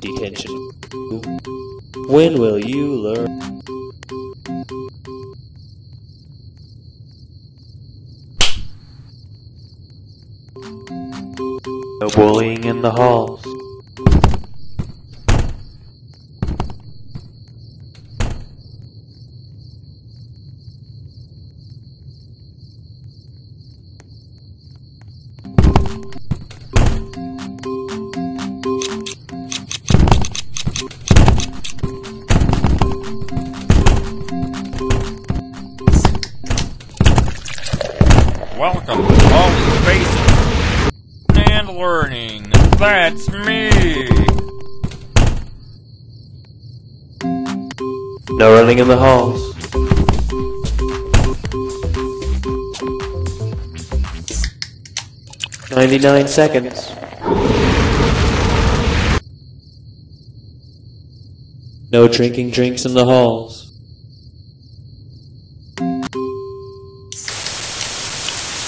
Detention. When will you learn? No bullying in the halls. No running in the halls. Ninety-nine seconds. No drinking drinks in the halls.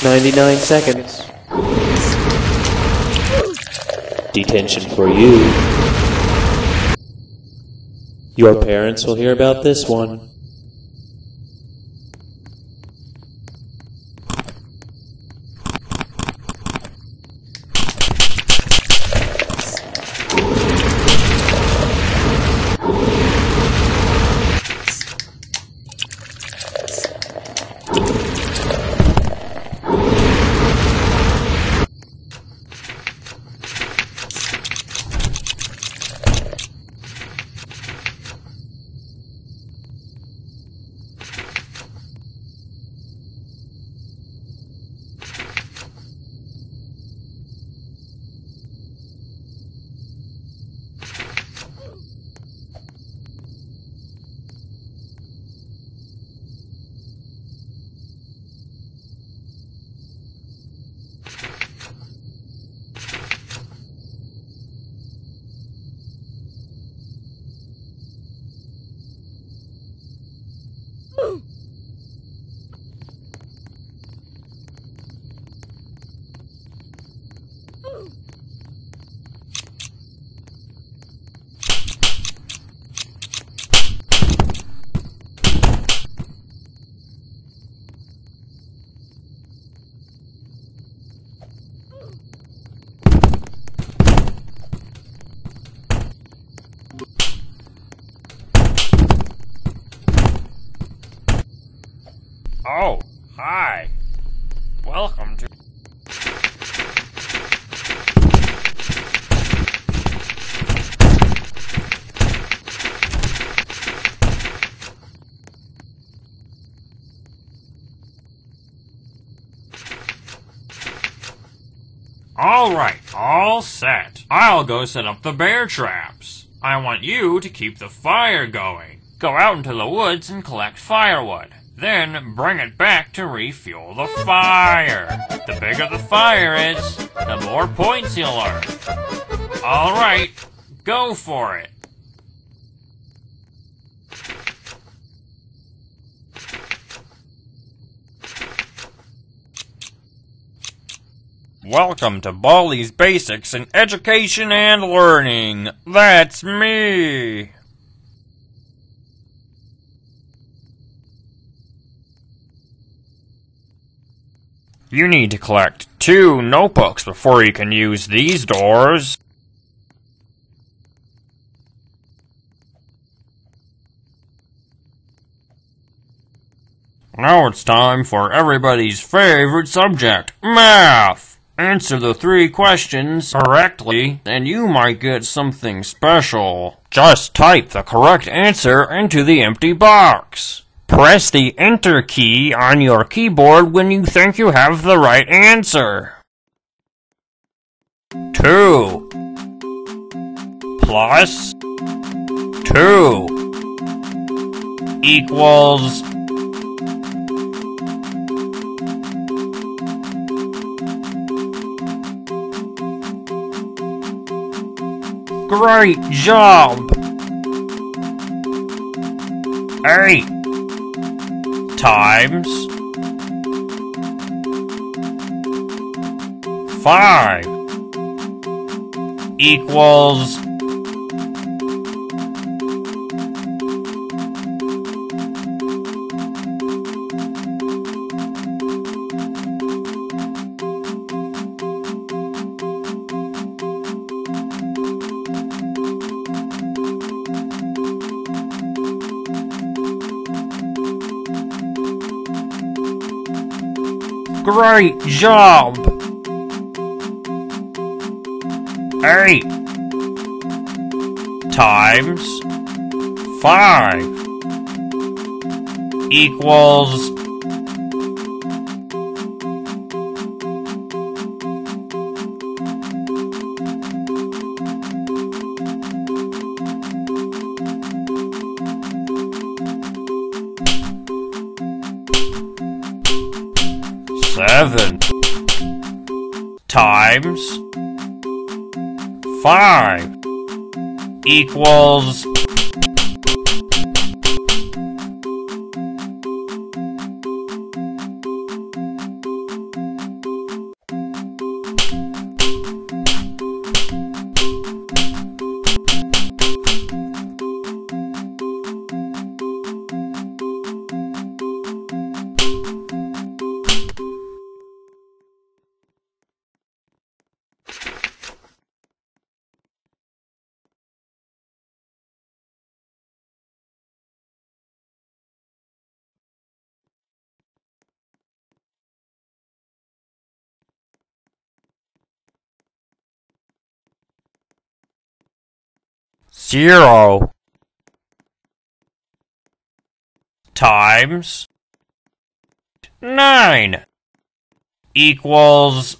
Ninety-nine seconds. Detention for you. Your parents will hear about this one. Welcome to. Alright, all set. I'll go set up the bear traps. I want you to keep the fire going. Go out into the woods and collect firewood. Then bring it back to refuel the fire. The bigger the fire is, the more points you'll earn. Alright, go for it. Welcome to Baldi's Basics in Education and Learning. That's me. You need to collect two notebooks before you can use these doors. Now it's time for everybody's favorite subject, math! Answer the three questions correctly, and you might get something special. Just type the correct answer into the empty box. Press the Enter key on your keyboard when you think you have the right answer. 2 plus 2 equals Great job! 8 times. 5 equals Great job! 8 times 5 equals seven times five equals zero times nine equals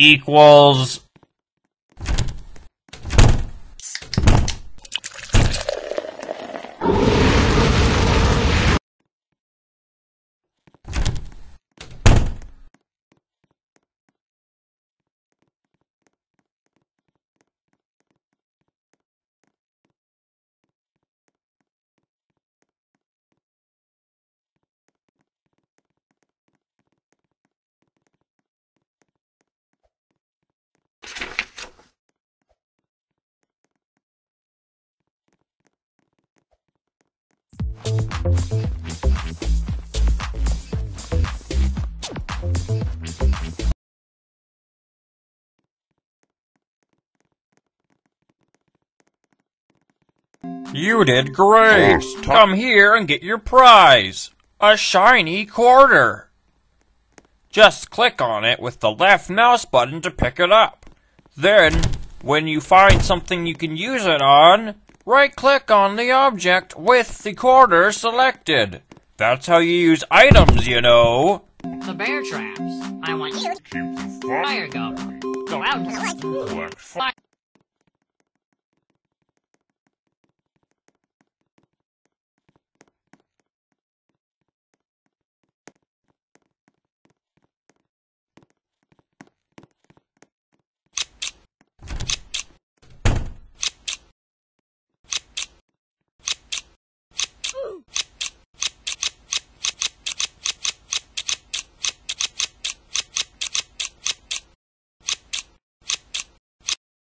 equals You did great! Come here and get your prize! A shiny quarter! Just click on it with the left mouse button to pick it up. Then, when you find something you can use it on, right click on the object with the quarter selected. That's how you use items, you know. The bear traps. I want you to keep the fire going. Go out and collect fire.